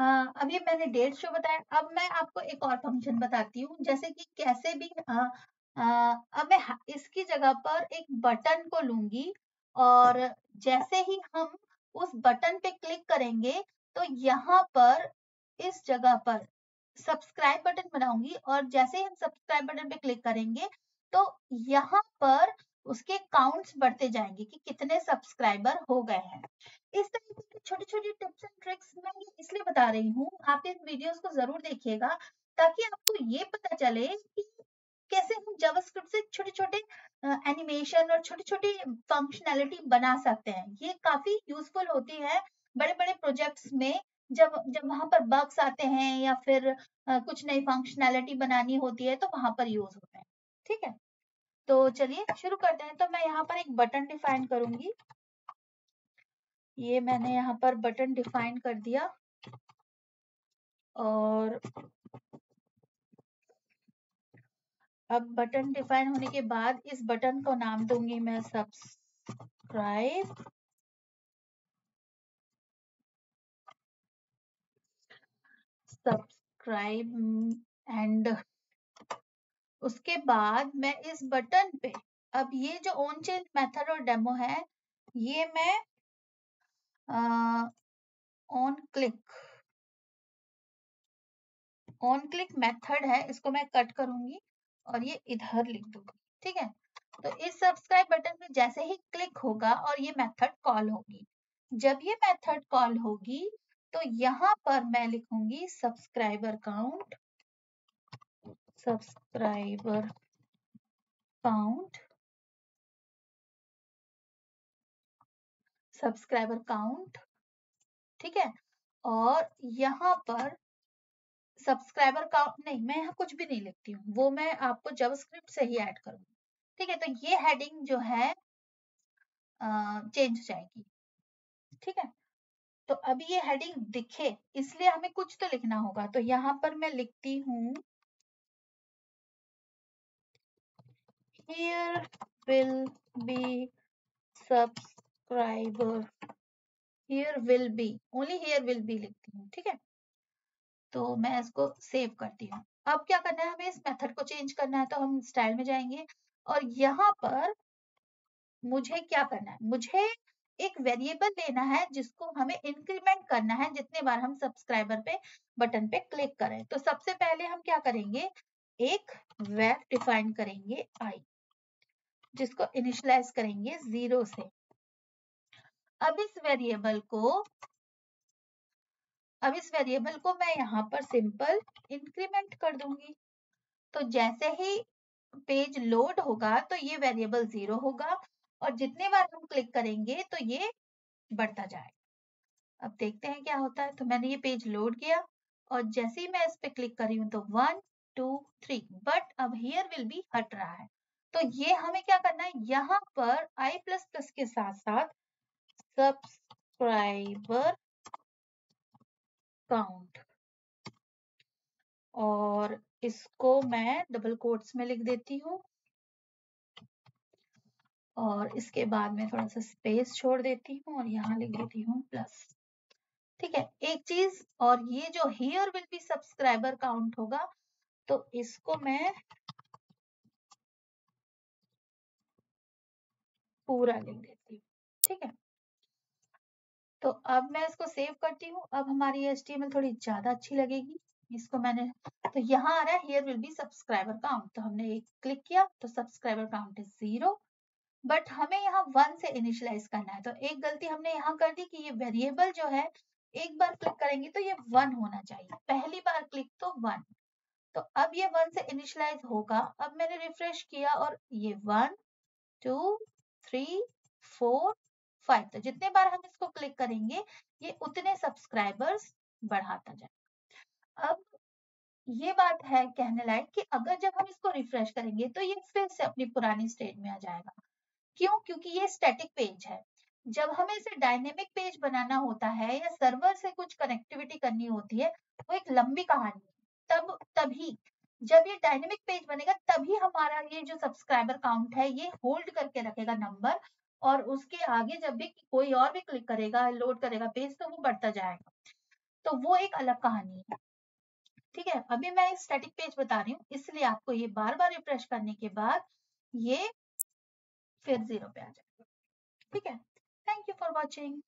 अभी मैंने डेढ़ सौ बताया, अब मैं आपको एक और फ़ंक्शन बताती हूँ, जैसे कि कैसे भी अ अ, अब मैं इसकी जगह पर एक बटन को लूँगी और जैसे ही हम उस बटन पे क्लिक करेंगे, तो यहाँ पर इस जगह पर सब्सक्राइब बटन बनाऊँगी और जैसे ही हम सब्सक्राइब बटन पे क्लिक करेंगे, तो यहाँ पर उसके काउंट्स बढ़ते जाएँगे कि कितने सब्सक्राइबर हो गए हैं। इस तरीके की छोटी-छोटी टिप्स एंड ट्रिक्स मैं इसलिए बता रही हूँ, आप इन वीडियोज़ को ज़रूर देखिएगा, ताकि आपको ये पता चले कि कैसे हम जावास्क्रिप्ट से छोटे-छोटे एनिमेशन और छोटी-छोटी फंक्शनैलिटी बना सकते हैं। ये काफ़ी यूज़फुल होती है बड़े-बड़े प्रोजेक्ट्स में जब जब वहाँ पर बग्स आते हैं या फिर अ, कुछ नई फंक्शनैलिटी बनानी होती है, तो वहाँ पर यूज़ होते हैं। ठीक है? तो चलिए शुरू करते हैं। तो मैं यहाँ पर एक बटन डिफाइन करूँगी। ये मैंने यहाँ पर बटन डिफाइन कर दिया। और अब बटन डिफाइन होने के बाद इस बटन को नाम दूँगी मैं सब्सक्राइब। सब्सक्राइब एंड उसके बाद मैं इस बटन पे, अब ये जो ऑन चेंज मेथड और डेमो है, ये मैं on click on click method है, इसको मैं कट करूँगी और ये इधर लिख दूँगी, ठीक है? तो इस सब्सक्राइब बटन पे जैसे ही क्लिक होगा और ये मेथड कॉल होगी। जब ये मेथड कॉल होगी तो यहाँ पर मैं लिखूँगी subscriber count subscriber count subscriber count ठीक है? और यहाँ पर सब्सक्राइबर काउंट नहीं, मैं यहाँ कुछ भी नहीं लिखती हूँ। वो मैं आपको जावास्क्रिप्ट से ही ऐड करूँगी। ठीक है? तो ये हेडिंग जो है चेंज हो जाएगी। ठीक है? तो अभी ये हेडिंग दिखे, इसलिए हमें कुछ तो लिखना होगा। तो यहाँ पर मैं लिखती हूँ here will be subscriber. Here will be. Only here will be लिखती हूँ, ठीक है? तो मैं इसको सेव करती हूँ। अब क्या करना है हमें? इस मेथड को चेंज करना है तो हम स्टाइल में जाएँगे। और यहाँ पर मुझे क्या करना है? मुझे एक वेरिएबल लेना है, जिसको हमें इंक्रीमेंट करना है, जितने बार हम सब्सक्राइबर पे बटन पे क्लिक करें। तो सबसे पहले हम क्या करेंगे? एक वेर डिफाइन करेंगे आई जिसको इनिशियलाइज करेंगे ज़ीरो से। अब इस वेरिएबल को, अब इस वेरिएबल को मैं यहाँ पर सिंपल इंक्रीमेंट कर दूँगी। तो जैसे ही पेज लोड होगा तो ये वेरिएबल ज़ीरो होगा और जितने बार हम क्लिक करेंगे तो ये बढ़ता जाएगा। अब देखते हैं क्या होता है। तो मैंने ये पेज लोड किया और जैसे ही मैं इस पे क्लिक करी हूँ तो वन टू थ्री बट अब हियर विल बी हट रहा है। तो ये हमें क्या करना है? यहाँ पर आई प्लस प्लस के साथ साथ सब्सक्राइबर काउंट और इसको मैं डबल कोट्स में लिख देती हूँ। और इसके बाद में थोड़ा सा स्पेस छोड़ देती हूँ और यहाँ लिख देती हूँ प्लस ठीक है, एक चीज़ और ये जो here will be subscriber count होगा तो इसको मैं पूरा लिख देती हूँ ठीक है? तो अब मैं इसको सेव करती हूँ अब हमारी एच थोड़ी ज़्यादा अच्छी लगेगी इसको मैंने तो यहाँ आ रहा है here will be subscriber count तो हमने एक क्लिक किया तो subscriber count is zero but हमें यहाँ वन से इनिशियलाइज करना है तो एक गलती हमने यहाँ कर दी कि ये वेरिएबल जो है एक बार क्लिक करेंगे तो ये वन होना चाहिए पहली बार क्लिक तो वन तो अब ये वन से इनिशियलाइज होगा अब मैंने रिफ्रेश किया और ये one two three four five तो जितने बार हम इसको क्लिक करेंगे, ये उतने सब्सक्राइबर्स बढ़ाता जाए अब ये बात है कहने लायक कि अगर जब हम इसको रिफ्रेश करेंगे तो ये फिर से अपनी पुरानी स्टेट में आ जाएगा। क्यों? क्योंकि ये स्टैटिक पेज है। जब हमें इसे डायनेमिक पेज बनाना होता है या सर्वर से कुछ कनेक्टिविटी करनी होती है, वो एक लंबी कहानी तब, तभी जब ये डायनेमिक पेज बनेगा, तभी हमारा ये जो सब्सक्राइबर काउंट है, ये होल्ड करके रखेगा नंबर और उसके आगे जब भी कोई और भी क्लिक करेगा लोड करेगा पेज तो वो बढ़ता जाएगा। तो वो एक अलग कहानी है। ठीक है? अभी मैं स्टैटिक पेज बता रही हूँ, इसलिए आपको ये बार बार रिफ्रेश करने के बाद ये फिर ज़ीरो पे आ जाएगा। ठीक है? Thank you for watching